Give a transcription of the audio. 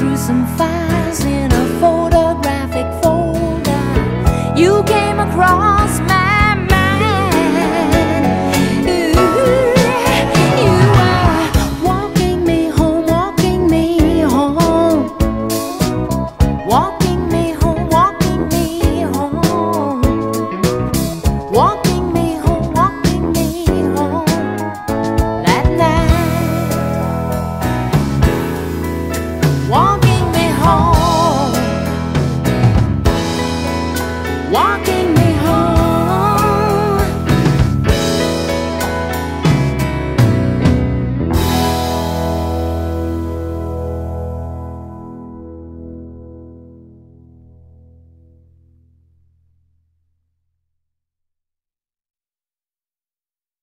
through some files in a photographic folder. You came across my